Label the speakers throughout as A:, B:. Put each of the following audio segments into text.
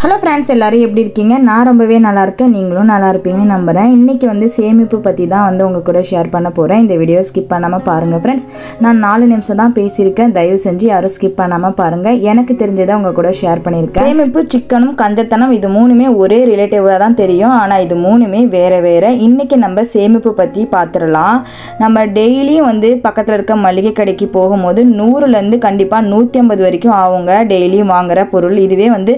A: Hello friends எல்லாரும் எப்படி இருக்கீங்க? நான் ரொம்பவே நல்லா இருக்கேன். நீங்களும் நல்லா இருப்பீங்கன்னு நம்புகிறேன் இன்றைக்கி வந்து சேமிப்பு பற்றி தான் வந்து உங்கள் கூட ஷேர் பண்ண போகிறேன் இந்த வீடியோ ஸ்கிப் பண்ணாமல் பாருங்கள் ஃப்ரெண்ட்ஸ் நான் நாலு நிமிஷம் தான் பேசியிருக்கேன். தயவு செஞ்சு யாரும் ஸ்கிப் பண்ணாமல் பாருங்கள் எனக்கு தெரிஞ்சதை உங்கள் கூட ஷேர் பண்ணியிருக்கேன். சேமிப்பு சிக்கனும் கஞ்சத்தனம் இது மூணுமே ஒரே ரிலேட்டிவாக தான் தெரியும். ஆனால் இது மூணுமே வேறு வேறு. இன்றைக்கி நம்ம சேமிப்பு பற்றி பார்த்துடலாம் நம்ம டெய்லியும் வந்து பக்கத்தில் இருக்க மளிகை கடைக்கு போகும்போது நூறுலேருந்து கண்டிப்பாக நூற்றி ஐம்பது வரைக்கும் ஆகுங்க. டெய்லியும் வாங்குகிற பொருள். இதுவே வந்து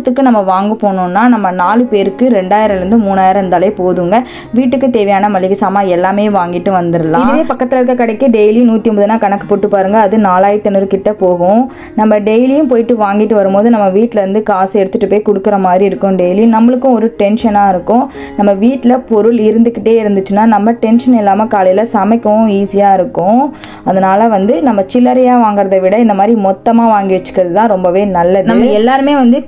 A: மாதத்துக்கு நம்ம வாங்க போனோம்னா நம்ம நாலு பேருக்கு ரெண்டாயிரம்லேருந்து மூணாயிரம் இருந்தாலே போதுங்க. வீட்டுக்கு தேவையான மளிகை சாமான் எல்லாமே வாங்கிட்டு வந்துடலாம் இதுவே பக்கத்தில் இருக்க கடைக்கு டெய்லி நூற்றி ஐம்பதுனா கணக்கு போட்டு பாருங்க. அது நாலாயிரத்தி ஐநூறு கிட்ட போகும். நம்ம டெய்லியும் போயிட்டு வாங்கிட்டு வரும்போது நம்ம வீட்டில் இருந்து காசு எடுத்துகிட்டு போய் கொடுக்குற மாதிரி இருக்கும் டெய்லி. நம்மளுக்கும் ஒரு டென்ஷனாக இருக்கும். நம்ம வீட்டில் பொருள் இருந்துக்கிட்டே இருந்துச்சுன்னா நம்ம டென்ஷன் இல்லாமல் காலையில் சமைக்கவும் ஈஸியாக இருக்கும். அதனால் வந்து நம்ம சில்லறையாக வாங்குறதை விட இந்த மாதிரி மொத்தமாக வாங்கி வச்சுக்கிறது தான் ரொம்பவே நல்லது. நம்ம எல்லாருமே வந்து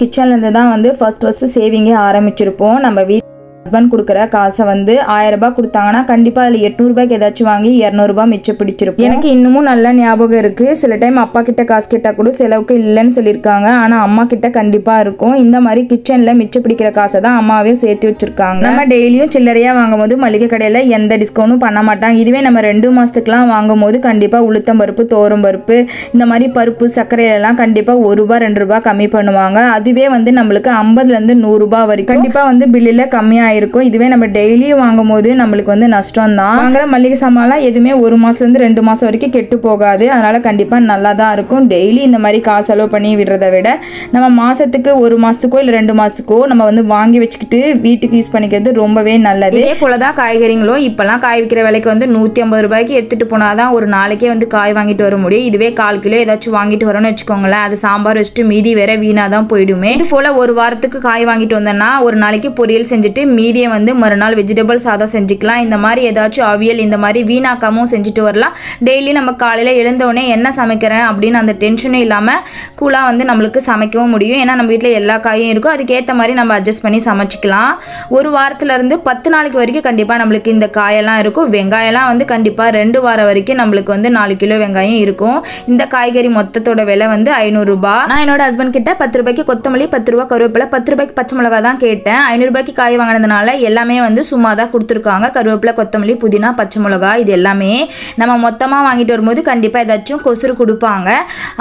A: இருந்து தான் வந்து ஃபர்ஸ்ட் ஃபஸ்ட்டு சேவிங்கே ஆரம்பிச்சிருப்போம். நம்ம வீட் ஹஸ்பண்ட் கொடுக்குற காசை வந்து ஆயிரம் ரூபாய் கொடுத்தாங்கன்னா கண்டிப்பாக அதில் எட்நூறுபாய்க்கு ஏதாச்சும் வாங்கி இரநூறுபா மிச்சம் பிடிச்சிருப்போம். எனக்கு இன்னமும் நல்ல ஞாபகம் இருக்குது சில டைம் அப்பா கிட்ட காசு கேட்டால் கூட செலவுக்கு இல்லைன்னு சொல்லியிருக்காங்க. ஆனால் அம்மா கிட்ட கண்டிப்பாக இருக்கும். இந்த மாதிரி கிச்சனில் மிச்சம் பிடிக்கிற காசை தான் அம்மாவே சேர்த்து வச்சிருக்காங்க. நம்ம டெய்லியும் சில்லறையாக வாங்கும்போது மளிகை கடையில் எந்த டிஸ்கவுண்ட்டும் பண்ண மாட்டாங்க. இதுவே நம்ம ரெண்டு மாதத்துக்குலாம் வாங்கும்போது கண்டிப்பாக உளுத்தம் பருப்பு தோரம் பருப்பு இந்த மாதிரி பருப்பு சர்க்கரையெல்லாம் கண்டிப்பாக ஒரு ரூபா ரெண்டு ரூபா கம்மி பண்ணுவாங்க. அதுவே வந்து நம்மளுக்கு ஐம்பதுலேருந்து நூறுரூபா வரைக்கும் கண்டிப்பாக வந்து பில்லில் கம்மியாக இருக்கும். இதுவே நம்ம டெய்லியும் வாங்கும் போது நம்மளுக்கு வந்து நஷ்டம் தான் வாங்குற மளிகை சாமான்லாம் எதுவுமே ஒரு மாதத்துலேருந்து ரெண்டு மாதம் வரைக்கும் கெட்டு போகாது. அதனால கண்டிப்பாக நல்லா தான் இருக்கும். டெய்லி இந்த மாதிரி காசு செலவு பண்ணி விடுறத விட நம்ம மாசத்துக்கு ஒரு மாசத்துக்கோ இல்லை ரெண்டு மாசத்துக்கோ நம்ம வந்து வாங்கி வச்சுக்கிட்டு வீட்டுக்கு யூஸ் பண்ணிக்கிறது ரொம்பவே நல்லது. இதே போல தான் காய்கறிங்களும். இப்போல்லாம் காய் விற்கிற விலைக்கு வந்து நூற்றி ஐம்பது ரூபாய்க்கு எடுத்துகிட்டு போனால் தான் ஒரு நாளைக்கே வந்து காய் வாங்கிட்டு வர முடியும். இதுவே கால் கிலோ ஏதாச்சும் வாங்கிட்டு வரோம்னு வச்சுக்கோங்களேன். அது சாம்பார் வச்சுட்டு மீதி வேற வீணாக தான் போயிடுமே. இது போல் ஒரு வாரத்துக்கு காய் வாங்கிட்டு வந்தோன்னா ஒரு நாளைக்கு பொரியல் செஞ்சுட்டு மீதியை வந்து மறுநாள் வெஜிடபிள் சாதம் செஞ்சுக்கலாம். இந்த மாதிரி ஏதாச்சும் அவியல் இந்த மாதிரி வீணாக்காமும் செஞ்சுட்டு வரலாம். டெய்லி நம்ம காலையில் எழுந்தவுடனே என்ன சமைக்கிறேன் அப்படின்னு அந்த டென்ஷனும் இல்லாமல் கூலாக வந்து நம்மளுக்கு சமைக்கவும் முடியும். ஏன்னா நம்ம வீட்டில் எல்லா காயும் இருக்கும். அதுக்கேற்ற மாதிரி நம்ம அட்ஜஸ்ட் பண்ணி சமைச்சிக்கலாம். ஒரு வாரத்துலேருந்து பத்து நாளைக்கு வரைக்கும் கண்டிப்பாக நம்மளுக்கு இந்த காயெல்லாம் இருக்கும். வெங்காயம்லாம் வந்து கண்டிப்பாக ரெண்டு வாரம் வரைக்கும் நம்மளுக்கு வந்து நாலு கிலோ வெங்காயம் இருக்கும். இந்த காய்கறி மொத்தத்தோட விலை வந்து ஐநூறுரூபா நான் என்னோட ஹஸ்பண்ட் கிட்ட பத்து ரூபாய்க்கு கொத்தமல்லி பத்து ரூபா கருவேப்பிலை பத்து ரூபாய்க்கு பச்சை மிளகா தான் கேட்டேன். ஐநூறுரூபாய்க்கு காய் வாங்கினதுனால எல்லாமே வந்து சும்மா தான் கொடுத்துருக்காங்க. கருவேப்பிலை கொத்தமல்லி புதினா பச்சை மிளகா இது எல்லாமே நம்ம மொத்தமாக வாங்கிட்டு வரும்போது கண்டிப்பாக ஏதாச்சும் கொசுறு கொடுப்பாங்க.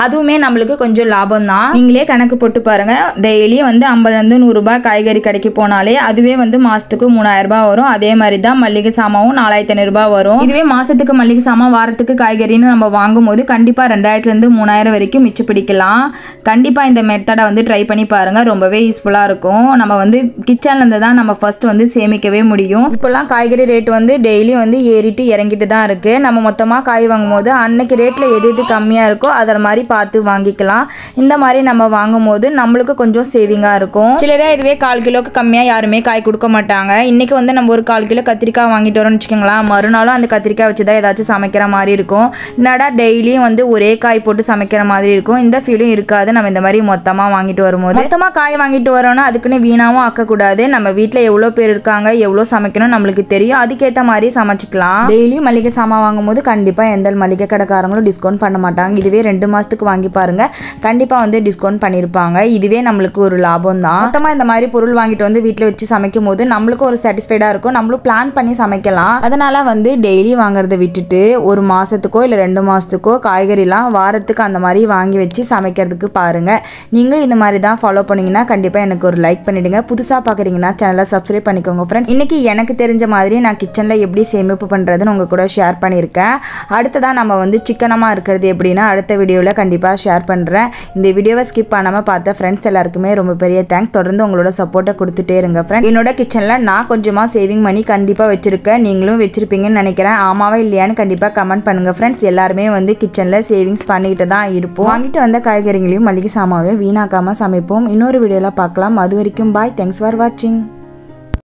A: அதுவுமே நம்மளுக்கு கொஞ்சம் லாபம் தான் நீங்களே கணக்கு போட்டு பாருங்கள் டெய்லி வந்து ஐம்பதுலேருந்து நூறுரூபா காய்கறி கடைக்கு போனாலே அதுவே வந்து மாதத்துக்கு மூணாயிரரூபா வரும். அதே மாதிரி தான் மல்லிகை சாமாவும் நாலாயிரத்தி ஐநூறுரூபா வரும். இதுவே மாதத்துக்கு மல்லிகை சாமான் வாரத்துக்கு காய்கறின்னு நம்ம வாங்கும் போது கண்டிப்பாக ரெண்டாயிரத்துலேருந்து மூணாயிரம் வரைக்கும் மிச்சம் பிடிக்கலாம். கண்டிப்பாக இந்த மெத்தடை வந்து ட்ரை பண்ணி பாருங்கள் ரொம்பவே யூஸ்ஃபுல்லாக இருக்கும். நம்ம வந்து கிச்சன்லேருந்து தான் நம்ம ஃபஸ்ட் ஃபர்ஸ்ட் வந்து சேமிக்கவே முடியும். இப்போல்லாம் காய்கறி ரேட் வந்து டெய்லி வந்து ஏறிட்டு இறங்கிட்டு தான் இருக்குது நம்ம மொத்தமாக காய் வாங்கும் போது அன்னைக்கு ரேட்டில் எது எது கம்மியாக இருக்கோ அதை மாதிரி பார்த்து வாங்கிக்கலாம். இந்த மாதிரி நம்ம வாங்கும் போது நம்மளுக்கு கொஞ்சம் சேவிங்காக இருக்கும். சிலதான் இதுவே கால் கிலோக்கு கம்மியாக யாருமே காய் கொடுக்க மாட்டாங்க. இன்றைக்கி வந்து நம்ம ஒரு கால் கிலோ கத்திரிக்காய் வாங்கிட்டு வரோம்னு வச்சுக்கோங்களேன். மறுநாளும் அந்த கத்திரிக்காய் வச்சு தான் ஏதாச்சும் சமைக்கிற மாதிரி இருக்கும். என்னடா டெய்லியும் வந்து ஒரே காய் போட்டு சமைக்கிற மாதிரி இருக்கும். இந்த ஃபீலும் இருக்காது. நம்ம இந்த மாதிரி மொத்தமாக வாங்கிட்டு வரும்போது. மொத்தமாக காய் வாங்கிட்டு வரோம்னா அதுக்குன்னு வீணாவும் ஆக்கக்கூடாது. நம்ம வீட்டில் எவ்வளோ பேர் இருக்காங்க எவ்வளோ சமைக்கணும் நம்மளுக்கு தெரியும். அதுக்கேற்ற மாதிரி சமைச்சிக்கலாம். டெய்லி மளிகை சாமான் வாங்கும்போது கண்டிப்பாக எந்த மளிகை கடைக்காரங்களும் டிஸ்கவுண்ட் பண்ண மாட்டாங்க. இதுவே ரெண்டு மாதத்துக்கு வாங்கி பாருங்க. கண்டிப்பாக வந்து டிஸ்கவுண்ட் பண்ணியிருப்பாங்க இதுவே நம்மளுக்கு ஒரு லாபம் தான் மொத்தமாக இந்த மாதிரி பொருள் வாங்கிட்டு வந்து வீட்டில் வச்சு சமைக்கும் போது நம்மளுக்கும் ஒரு சாட்டிஸ்ஃபைடாக இருக்கும். நம்மளும் பிளான் பண்ணி சமைக்கலாம். அதனால் வந்து டெய்லி வாங்குறத விட்டுட்டு ஒரு மாதத்துக்கோ இல்லை ரெண்டு மாதத்துக்கோ காய்கறிலாம் வாரத்துக்கு அந்த மாதிரி வாங்கி வச்சு சமைக்கிறதுக்கு பாருங்கள் நீங்களும் இந்த மாதிரி தான் ஃபாலோ பண்ணிங்கன்னா கண்டிப்பாக எனக்கு ஒரு லைக் பண்ணிவிடுங்க புதுசாக பார்க்குறீங்கன்னா சேனலை சப்ஸ்கிரைப் பண்ணிக்கோங்க ஃப்ரெண்ட்ஸ் இன்னைக்கு எனக்கு தெரிஞ்ச மாதிரி நான் கிச்சனில் எப்படி சேமிப்பு பண்ணுறதுன்னு உங்கள் கூட ஷேர் பண்ணியிருக்கேன். அடுத்ததாக நம்ம வந்து சிக்கனமாக இருக்கிறது எப்படின்னா அடுத்த வீடியோவில் கண்டிப்பாக ஷேர் பண்ணுறேன் இந்த வீடியோவை ஸ்கிப் பண்ணாமல் பார்த்த ஃப்ரெண்ட்ஸ் எல்லாருக்குமே ரொம்ப பெரிய தேங்க்ஸ் தொடர்ந்து உங்களோட சப்போர்ட்டை கொடுத்துட்டே இருங்க ஃப்ரெண்ட்ஸ் என்னோட கிச்சனில் நான் கொஞ்சமாக சேவிங் பண்ணி கண்டிப்பாக வச்சுருக்கேன். நீங்களும் வச்சுருப்பீங்கன்னு நினைக்கிறேன். ஆமாவே இல்லையான்னு கண்டிப்பாக கமெண்ட் பண்ணுங்கள் ஃப்ரெண்ட்ஸ் எல்லாருமே வந்து கிச்சனில் சேவிங்ஸ் பண்ணிக்கிட்டு தான் இருப்போம். வாங்கிட்டு வந்த காய்கறிகளையும் மளிகை சாமாவையும் வீணாக்காமல் சமைப்போம். இன்னொரு வீடியோவில் பார்க்கலாம். அது வரைக்கும் பாய் தேங்க்ஸ் ஃபார் வாட்சிங்